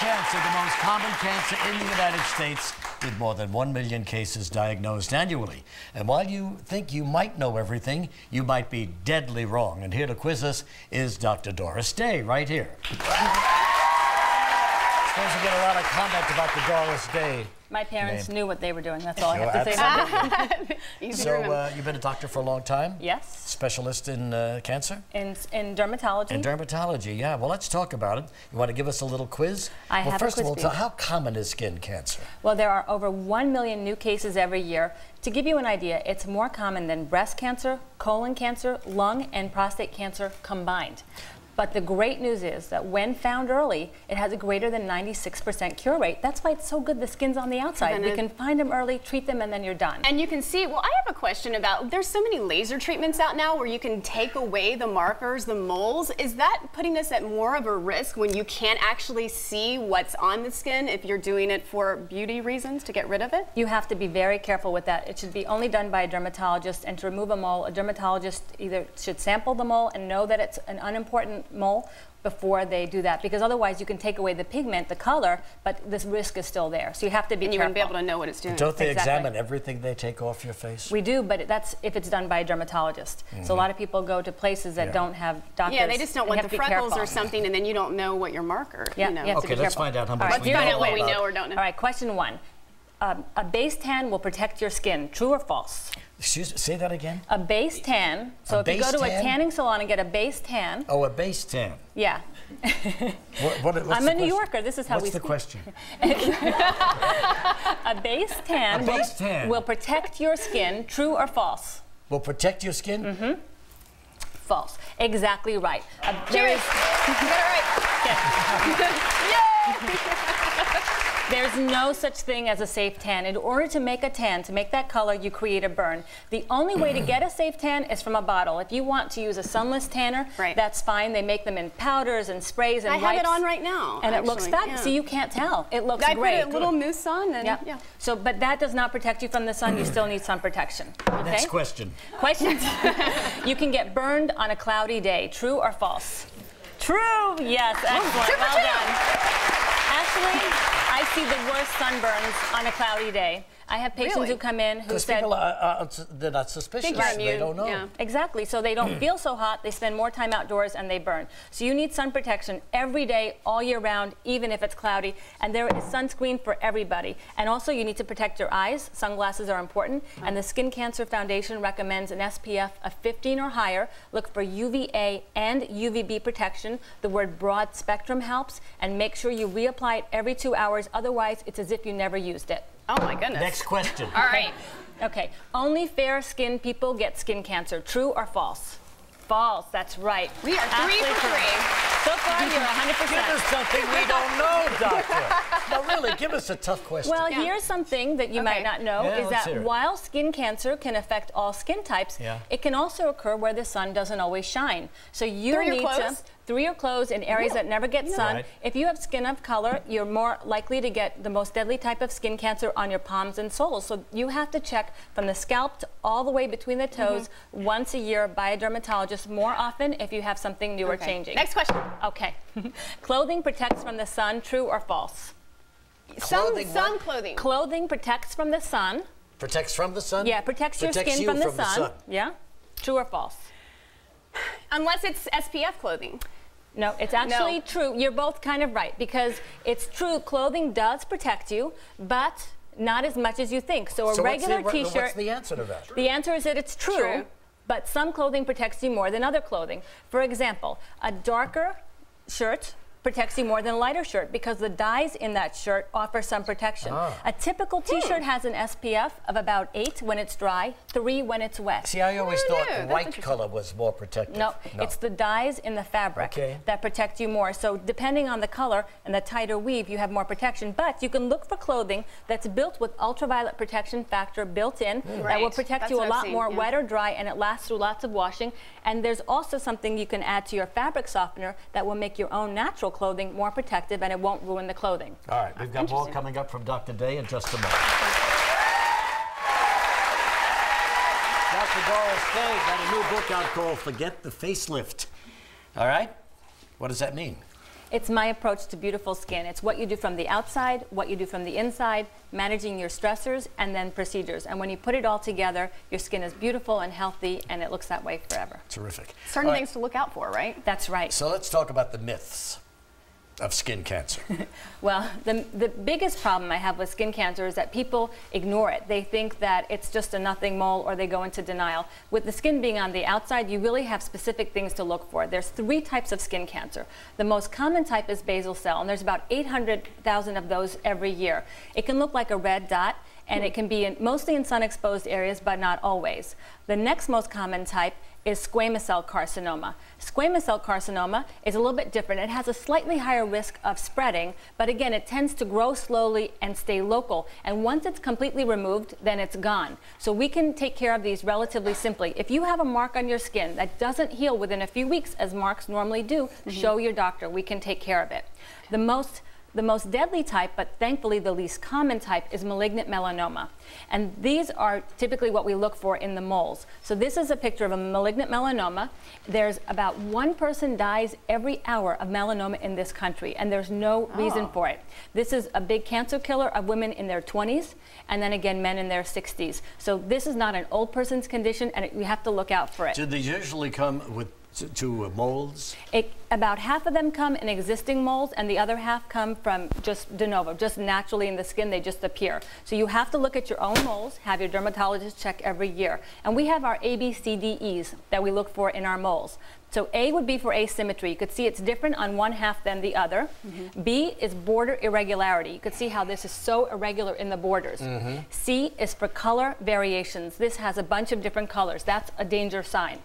cancer, the most common cancer in the United States, with more than 1 million cases diagnosed annually. And while you think you might know everything, you might be deadly wrong. And here to quiz us is Dr. Doris Day, right here. Suppose you get a lot of comment about the Doris Day. My parents Name. knew what they were doing. That's all I have to say about it. So uh, you've been a doctor for a long time? Yes, Specialist in uh, cancer? in, in dermatology. In dermatology, yeah. Well, let's talk about it. You want to give us a little quiz? I well, have a first of quiz all, tell, you. how common is skin cancer? well, there are over 1 million new cases every year. To give you an idea, it's more common than breast cancer, colon cancer, lung, and prostate cancer combined. But the great news is that when found early, it has a greater than 96% cure rate. That's why it's so good the skin's on the outside. We can find them early, treat them, and then you're done. And you can see, well, I have a question about, there's so many laser treatments out now where you can take away the markers, the moles. Is that putting us at more of a risk when you can't actually see what's on the skin if you're doing it for beauty reasons to get rid of it? You have to be very careful with that. It should be only done by a dermatologist, and to remove a mole, a dermatologist either should sample the mole and know that it's an unimportant mole before they do that, because otherwise you can take away the pigment, the color, but this risk is still there. So you have to be And you careful. wouldn't be able to know what it's doing. Don't they Exactly. examine everything they take off your face? We do, but that's if it's done by a dermatologist. So a mm-hmm. lot of people go to places that Yeah. don't have doctors. yeah, they just don't want the have to be freckles or something, and then you don't know what your marker. Yeah, you know. you have Okay, let's find out how much right, we here's Find know out what we know or don't know. All right, question one. Um, a base tan will protect your skin. True or false? Excuse Say that again? A base tan. So A if you go to tan? a tanning salon and get a base tan, Oh, a base tan. yeah. What, what, what's I'm a New? Yorker. This is how What's we the speak. question? A base tan, A will- base tan. will protect your skin. True or false? Will protect your skin? Mm-hmm. False. Exactly right. Uh, Cheers. is- You got it right. There's no such thing as a safe tan. In order to make a tan, to make that color, you create a burn. The only way to get a safe tan is from a bottle. If you want to use a sunless tanner, Right. that's fine. They make them in powders and sprays and I have it on right now, And it looks actually, fabulous. yeah. So you can't tell. It looks I great. put a little mousse on, and Yeah. yeah. So, but that does not protect you from the sun. You still need sun protection. Okay? Next question. Questions? you can get burned on a cloudy day. True or false? True. Yes. Excellent. Well done. See the worst sunburns on a cloudy day. I have patients Really? who come in who said, people are, are, they're not suspicious. Think They don't know. yeah. Exactly. So they don't feel so hot. They spend more time outdoors and they burn. So you need sun protection every day, all year round, even if it's cloudy. And there is sunscreen for everybody. And also, you need to protect your eyes. Sunglasses are important. And the Skin Cancer Foundation recommends an SPF of 15 or higher. Look for UVA and UVB protection. The word broad spectrum helps. And make sure you reapply it every two hours. Otherwise, it's as if you never used it. Oh my goodness. Next question. All right. Okay, only fair-skinned people get skin cancer. True or false? False. That's right. We are three for three. So far, you're 100%. Give percent. us something we don't know, doctor. no, really, give us a tough question. Well, Yeah. here's something that you might not know Yeah, is that while skin cancer can affect all skin types, Yeah. it can also occur where the sun doesn't always shine. So you Through need clothes? to through your clothes in areas that never get sun. Right. If you have skin of color, you're more likely to get the most deadly type of skin cancer on your palms and soles. So you have to check from the scalp to all the way between the toes Mm-hmm. once a year by a dermatologist, more often if you have something new or changing. Next question. Okay. Clothing protects from the sun, true or false? Sun, Clothing sun what? clothing. Clothing protects from the sun. Protects from the sun? Yeah, protects your skin you from, the, from the sun. sun. Yeah. True or false? Unless it's SPF clothing. No, it's actually true. You're both kind of right because it's true. Clothing does protect you, but not as much as you think. So a So regular what's the, T-shirt. What's the answer to that? The answer is that it's true, True. but some clothing protects you more than other clothing. For example, a darker shirt protects you more than a lighter shirt because the dyes in that shirt offer some protection. Ah. A typical T-shirt has an SPF of about 8 when it's dry, 3 when it's wet. See, I always Oh, thought no, the white color was more protective. No, it's the dyes in the fabric Okay. that protect you more. So depending on the color and the tighter weave, you have more protection. But you can look for clothing that's built with ultraviolet protection factor built in that will protect That's you a lot seen, more yeah. wet or dry and it lasts through lots of washing. And there's also something you can add to your fabric softener that will make your own natural clothing more protective and it won't ruin the clothing. All right, we've got more coming up from Dr. Day in just a moment. Dr. Doris Day got a new book out called Forget the Facelift. All right? What does that mean? It's my approach to beautiful skin. It's what you do from the outside, what you do from the inside, managing your stressors, and then procedures. And when you put it all together, your skin is beautiful and healthy, and it looks that way forever. Terrific. Certain All right, things to look out for, right? That's right. So let's talk about the myths of skin cancer. Well, the, the biggest problem I have with skin cancer is that people ignore it. They think that it's just a nothing mole or they go into denial. With the skin being on the outside, you really have specific things to look for. There's three types of skin cancer. The most common type is basal cell, and there's about 800,000 of those every year. It can look like a red dot, and it can be in, mostly in sun exposed areas, but not always. The next most common type is squamous cell carcinoma. Squamous cell carcinoma is a little bit different. It has a slightly higher risk of spreading, but again, it tends to grow slowly and stay local. And once it's completely removed, then it's gone. So we can take care of these relatively simply. If you have a mark on your skin that doesn't heal within a few weeks, as marks normally do, mm-hmm. show your doctor. We can take care of it. The most the most deadly type, but thankfully the least common type, is malignant melanoma. And these are typically what we look for in the moles. So this is a picture of a malignant melanoma. There's about one person dies every hour of melanoma in this country, and there's no reason oh. for it. This is a big cancer killer of women in their 20s, and then again men in their 60s. So this is not an old person's condition, and it, we have to look out for it. Do they usually come with to, to uh, moles? It, about half of them come in existing moles, and the other half come from just de novo, just naturally in the skin. They just appear. So you have to look at your own moles, have your dermatologist check every year. And we have our A, B, C, D, E's that we look for in our moles. So A would be for asymmetry. You could see it's different on one half than the other. B is border irregularity. You could see how this is so irregular in the borders. C is for color variations. This has a bunch of different colors. That's a danger sign.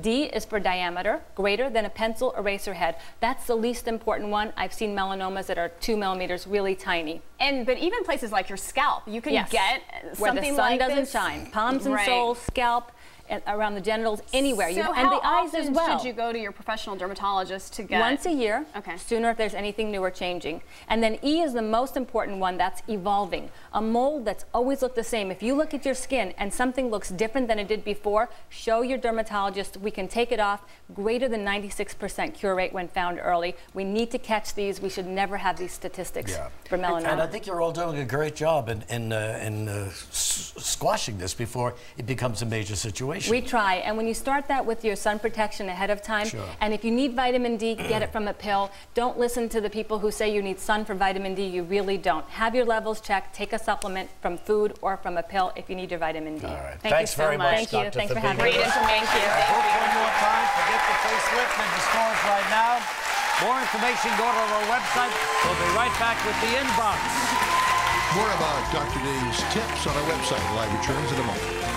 D is for diameter, greater than a pencil eraser head. That's the least important one. I've seen melanomas that are two millimeters, really tiny. And but even places like your scalp, you can Yes. get Where something the sun like doesn't this. shine. Palms and Right. soles, scalp, around the genitals, anywhere. So you and the eyes as well. should you go to your professional dermatologist to get Once a year, Okay. sooner if there's anything new or changing. And then E is the most important one that's evolving. A mole that's always looked the same. If you look at your skin and something looks different than it did before, show your dermatologist. We can take it off. Greater than 96% cure rate when found early. We need to catch these. We should never have these statistics for melanoma. And I think you're all doing a great job in, in, uh, in uh, s- squashing this before it becomes a major situation. We try, and when you start that with your sun protection ahead of time, Sure. and if you need vitamin D, get it from a pill. Don't listen to the people who say you need sun for vitamin D. You really don't. Have your levels checked. Take a supplement from food or from a pill if you need your vitamin D. all right. Thank you Thanks so very much. much, Thank you. Dr. Thanks for Fabinho. having Great me. information. I hope one more time, forget the facelift in the stores right now. More information, go to our website. We'll be right back with the inbox. More about Dr. Day's tips on our website. Live returns in a moment.